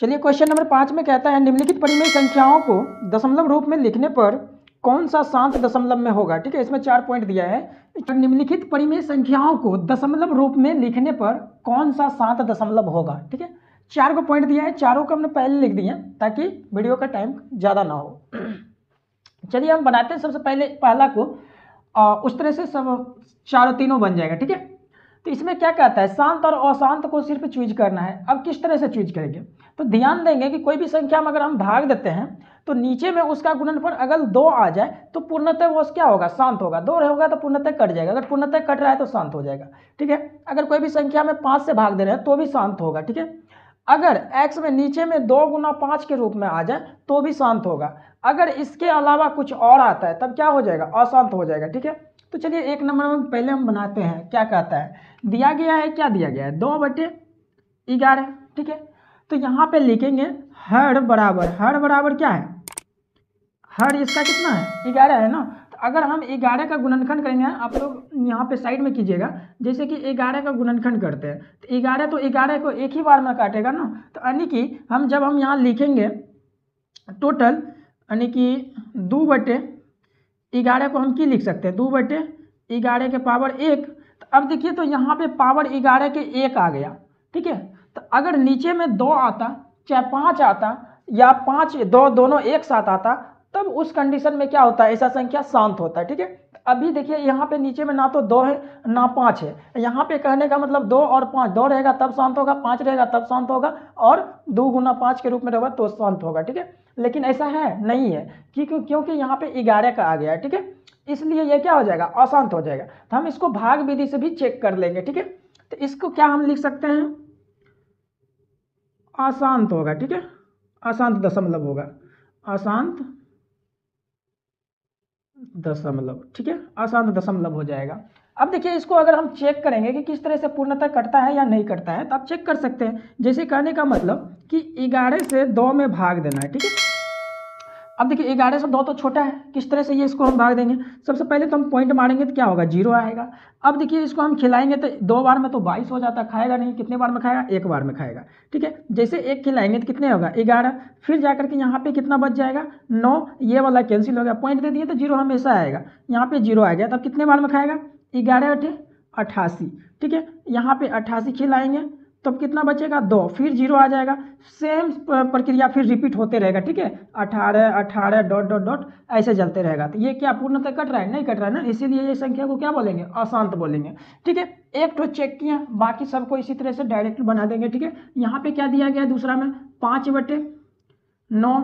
चलिए question number पाँच में कहता है, निम्नलिखित परिमेय संख्याओं को दशमलव रूप में लिखने पर कौन सा शांत दशमलव में होगा? ठीक है, इसमें चार पॉइंट दिया है। निम्नलिखित परिमेय संख्याओं को दशमलव रूप में लिखने पर कौन सा शांत दशमलव होगा? ठीक है, चार को पॉइंट दिया है, चारों को हमने पहले लिख दिए ताकि वीडियो का टाइम ज़्यादा ना हो। चलिए हम बनाते हैं सबसे पहले, पहला को उस तरह से सब चारों तीनों बन जाएगा। ठीक है तो इसमें क्या कहता है? शांत और अशांत को सिर्फ़ चूज़ करना है। अब किस तरह से चूज़ करेंगे? तो ध्यान देंगे कि कोई भी संख्या में अगर हम भाग देते हैं तो नीचे में उसका गुणनफल अगर दो आ जाए तो पूर्णतः वो क्या होगा? शांत होगा। दो रहेगा तो पूर्णतः कट जाएगा। अगर पूर्णतः कट रहा है तो शांत हो जाएगा। ठीक है? अगर कोई भी संख्या में पाँच से भाग दे रहे हैं तो भी शांत होगा। ठीक है? अगर x में नीचे में दो गुना पाँच के रूप में आ जाए तो भी शांत होगा। अगर इसके अलावा कुछ और आता है, तब क्या हो जाएगा? अशांत हो जाएगा। ठीक है? तो चलिए एक नंबर में पहले हम बनाते हैं, क्या कहता है? दिया गया है, क्या दिया गया है? दो बटे ग्यारह, ठीक है? तो यहाँ पे लिखेंगे हर बराबर हर बराबर क्या है? हर इसका कितना है? ग्यारह है ना? तो अगर हम ग्यारह का गुणनखंड करेंगे, आप लोग यहाँ पे साइड में कीजिएगा, जैसे कि ग्यारह का गुणनखंड करते हैं तो ग्यारह तो ग्यारह को एक ही बार में काटेगा ना? तो यानी कि हम जब हम यहाँ लिखेंगे टोटल यानी कि दो बटे ग्यारह को हम की लिख सकते हैं? दो बटे ग्यारह के पावर एक। तो अब देखिए तो यहाँ पे पावर ग्यारह के एक आ गया, ठीक है? तो अगर नीचे में दो आता, चाहे पाँच आता, या पाँच, दो, दोनों एक साथ आता, तब उस कंडीशन में क्या होता है? ऐसा संख्या शांत होता है, ठीक है? अभी देखिए, यहाँ पे नीचे में ना तो दो है, ना पाँच है। यहाँ पे कहने का मतलब दो और पाँच, दो रहेगा तब शांत होगा, पाँच रहेगा तब शांत होगा, और दो गुना पाँच के रूप में रहेगा तो शांत होगा, ठीक है? लेकिन ऐसा है, नहीं है क्योंकि क्योंकि यहाँ पे ग्यारह का आ गया है ठीक है? इसलिए यह क्या हो जाएगा? अशांत हो जाएगा। तो हम इसको भाग विधि से भी चेक कर लेंगे, ठीक है? तो इसको क्या हम लिख सकते हैं? अशांत होगा, ठीक है? अशांत दशमलव होगा। अशांत दशमलव ठीक है? अशांत दशमलव हो जाएगा। अब देखिए, इसको अगर हम चेक करेंगे कि किस तरह से पूर्णतः कटता है या नहीं कटता है तो आप चेक कर सकते हैं। जैसे कहने का मतलब कि ग्यारह से दो में भाग देना है, ठीक है? अब देखिए ग्यारह से दो तो छोटा है। किस तरह से ये इसको हम भाग देंगे? सबसे पहले तो हम पॉइंट मारेंगे तो क्या होगा? ज़ीरो आएगा। अब देखिए, इसको हम खिलाएँगे तो दो बार में तो बाईस हो जाता है। खाएगा नहीं, कितने बार में खाएगा? एक बार में खाएगा। ठीक है? जैसे एक खिलाएँगे तो कितने होगा? ग्यारह। फिर जाकर के यहाँ पे कितना बच जाएगा? नौ। ये वाला कैंसिल हो गया। पॉइंट दे दिए तो ज़ीरो हमेशा आएगा। यहाँ पे ज़ीरो आ गया। तब कितने बार में खाएगा? ग्यारह अठे अट्ठासी ठीक है? यहाँ पे अट्ठासी खिलाएँगे। तब कितना बचेगा? दो। फिर ज़ीरो आ जाएगा। सेम प्रक्रिया फिर रिपीट होते रहेगा, ठीक है? अठारह अठारह, डॉट डॉट डॉट, ऐसे चलते रहेगा। तो ये क्या पूर्णतः कट रहा है? नहीं कट रहा है ना? इसीलिए ये संख्या को क्या बोलेंगे? अशांत बोलेंगे, ठीक है? एक तो चेक किया, बाकी सबको इसी तरह से डायरेक्ट बना देंगे, ठीक है? यहाँ पे क्या दिया गया है दूसरा में? पाँच बटे नौ,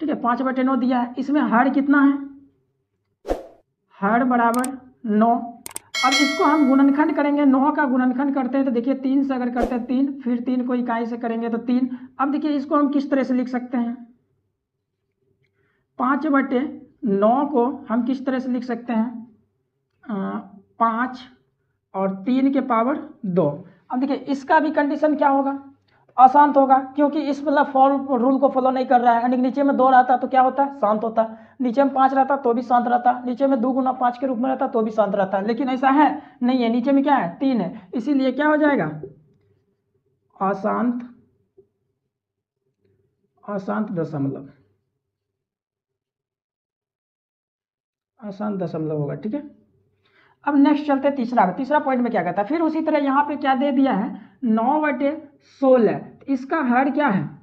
ठीक है? पाँच बटे नौ दिया है। इसमें हर कितना है? हर बराबर नौ। अब इसको हम गुणनखंड करेंगे, नौ का गुणनखंड करते हैं तो देखिए तीन से अगर करते हैं तीन, फिर तीन को इकाई से करेंगे तो तीन। अब देखिए इसको हम किस तरह से लिख सकते हैं? पाँच बटे नौ को हम किस तरह से लिख सकते हैं? पाँच और तीन के पावर दो। अब देखिए इसका भी कंडीशन क्या होगा? अशांत होगा, क्योंकि इस मतलब फॉल रूल को फॉलो नहीं कर रहा है। यानी नीचे में दो रहता तो क्या होता है? शांत होता नीचे में पाँच रहता तो भी शांत रहता, नीचे में दो गुना पाँच के रूप में रहता तो भी शांत रहता, लेकिन ऐसा है, नहीं है, नीचे में क्या है, तीन है, इसीलिए क्या हो जाएगा? अशांत अशांत दशमलव अशांत दशमलव होगा, ठीक है? अब नेक्स्ट चलते हैं तीसरा तीसरा पॉइंट में क्या कहता है? फिर उसी तरह यहाँ पे क्या दे दिया है? नौ बटे सोलह इसका हर क्या है?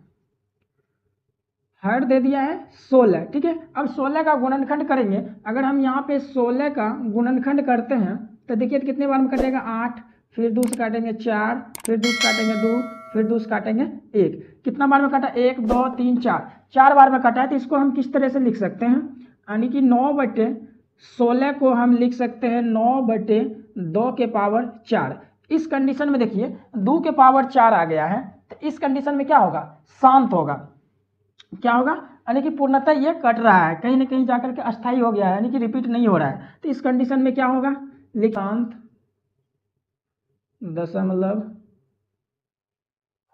हर दे दिया है सोलह, ठीक है? अब सोलह का गुणनखंड करेंगे। अगर हम यहाँ पे सोलह का गुणनखंड करते हैं तो देखिए कितने बार में कटेगा आठ, फिर दूस काटेंगे चार, फिर दूस काटेंगे दो, फिर दूस काटेंगे एक। कितना बार में काटा? एक, दो, तीन, चार। चार बार में कटा है तो इसको हम किस तरह से लिख सकते हैं? यानी कि नौ बटे सोलह को हम लिख सकते हैं नौ बटे दो के पावर चार। इस कंडीशन में देखिए, दो के पावर चार आ गया है तो इस कंडीशन में क्या होगा? शांत होगा। क्या होगा? यानी कि पूर्णतः ये कट रहा है। कहीं ना कहीं जाकर के अस्थाई हो गया है, यानी कि रिपीट नहीं हो रहा है। तो इस कंडीशन में क्या होगा? शांत दशमलव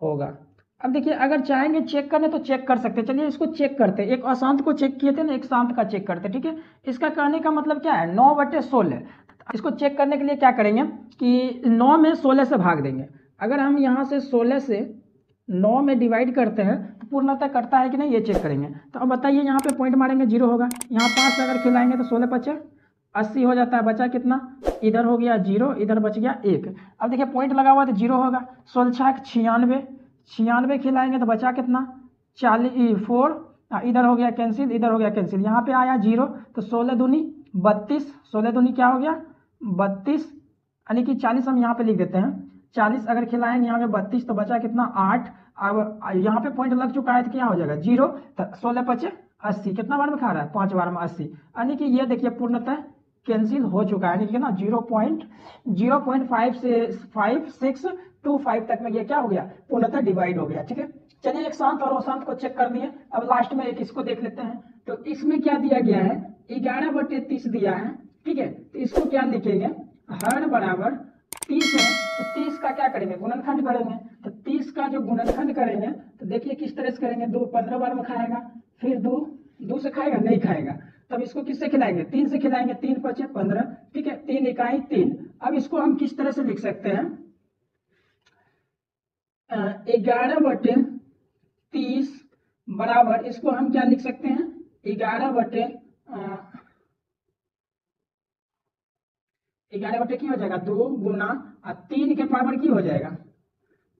होगा। अब देखिए, अगर चाहेंगे चेक करने तो चेक कर सकते चलिए, इसको चेक करते एक अशांत को चेक किए थे ना, एक शांत का चेक करते ठीक है? इसका कहने का मतलब क्या है? नौ बटे सोलह। इसको चेक करने के लिए क्या करेंगे? कि नौ में सोलह से भाग देंगे। अगर हम यहाँ से सोलह से नौ में डिवाइड करते हैं पूर्णतः करता है कि नहीं, ये चेक करेंगे। तो अब बताइए, यहाँ पे पॉइंट मारेंगे ज़ीरो होगा। यहाँ पाँच अगर खिलाएँगे तो सोलह पचे, अस्सी हो जाता है, बचा कितना? इधर हो गया ज़ीरो इधर बच गया एक। अब देखिए पॉइंट लगा हुआ तो ज़ीरो होगा। सोलह छियानवे छियानवे खिलाएँगे तो बचा कितना? चालीस फोर इधर हो गया कैंसिल इधर हो गया कैंसिल यहाँ पे आया ज़ीरो तो सोलह दूनी, बत्तीस, सोलह दूनी क्या हो गया? बत्तीस, यानी कि चालीस हम यहाँ पे लिख देते हैं। चालीस अगर खिलाएँगे यहाँ पे बत्तीस तो बचा कितना? आठ। अब यहाँ पे पॉइंट लग चुका है तो क्या हो जाएगा? ज़ीरो। तो सोलह पचे अस्सी। कितना बार में खा रहा है? पाँच बार में अस्सी। यानी कि ये देखिए पूर्णतः कैंसिल हो चुका है। यानी कि ना, zero point zero point five से फाइव सिक्स टू फाइव तक में ये क्या हो गया? पूर्णतः डिवाइड हो गया। ठीक है? चलिए एक शांत और अशांत को चेक कर दिए। अब लास्ट में एक इसको देख लेते हैं। तो इसमें क्या दिया गया है? ग्यारह बटे तीस दिया है। ठीक है? तो इसको क्या लिखेंगे? हर बराबर तीस है तो तीस का क्या करेंगे? गुणनखंड करेंगे। तो तीस का जो गुणनखंड करेंगे तो देखिए किस तरह से करेंगे? दो पंद्रह बार में खाएगा, फिर दो दो से खाएगा, नहीं खाएगा। तब इसको किससे खिलाएँगे? तीन से खिलाएँगे, तीन पचे पंद्रह, ठीक है? तीन इकाई तीन। अब इसको हम किस तरह से लिख सकते हैं? ग्यारह बटे तीस बराबर, इसको हम क्या लिख सकते हैं? ग्यारह बटे ग्यारह बटे की हो जाएगा दो गुना, और तीन के पावर की हो जाएगा।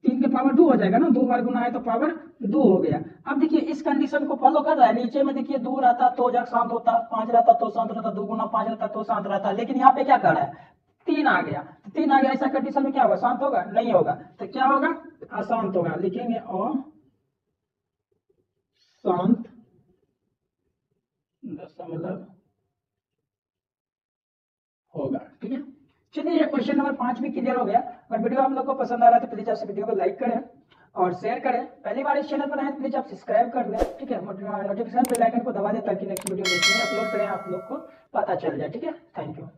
तीन के पावर दो हो जाएगा ना, दो बार गुना है तो पावर दो हो गया। अब देखिए, इस कंडीशन को फॉलो कर रहा है। नीचे में देखिए, दो रहता तो जग शांत होता, पाँच रहता तो शांत रहता, दो गुना पाँच रहता तो शांत रहता। लेकिन यहाँ पे क्या कर रहा है? तीन आ गया। तो तीन आ गया, ऐसा कंडीशन में क्या होगा? शांत होगा? नहीं होगा। तो क्या होगा? अशांत होगा। लिखेंगे और शांत दशमलव होगा ठीक है चलिए, ये क्वेश्चन नंबर पाँच भी क्लियर हो गया। और वीडियो आप लोग को पसंद आ रहा है तो प्लीज़ आप वीडियो को लाइक करें और शेयर करें। पहली बार इस चैनल पर आए तो प्लीज़ आप सब्सक्राइब कर लें, ठीक है? नोटिफिकेशन बेल आइकन को दबा दें ताकि नेक्स्ट वीडियो देखने अपलोड करें, आप लोग को पता चल जाए, ठीक है? Thank you